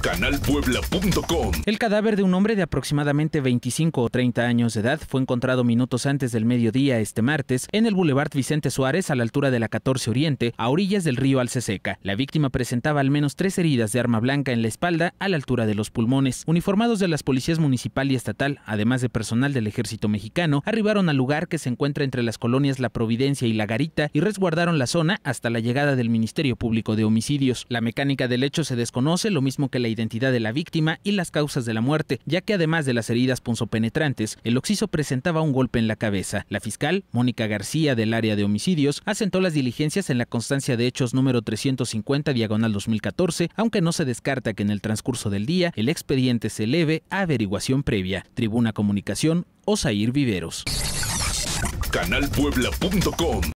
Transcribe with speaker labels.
Speaker 1: canalpuebla.com.
Speaker 2: El cadáver de un hombre de aproximadamente 25 o 30 años de edad fue encontrado minutos antes del mediodía este martes en el Boulevard Vicente Suárez a la altura de la 14 Oriente, a orillas del río Alceseca. La víctima presentaba al menos tres heridas de arma blanca en la espalda a la altura de los pulmones. Uniformados de las policías municipal y estatal, además de personal del ejército mexicano, arribaron al lugar que se encuentra entre las colonias La Providencia y La Garita y resguardaron la zona hasta la llegada del Ministerio Público de Homicidios. La mecánica del hecho se desconoce, lo mismo que la identidad de la víctima y las causas de la muerte, ya que además de las heridas punzopenetrantes, el occiso presentaba un golpe en la cabeza. La fiscal, Mónica García, del área de homicidios, asentó las diligencias en la constancia de hechos número 350 diagonal 2014, aunque no se descarta que en el transcurso del día el expediente se eleve a averiguación previa. Tribuna Comunicación, Osair Viveros.
Speaker 1: canalpuebla.com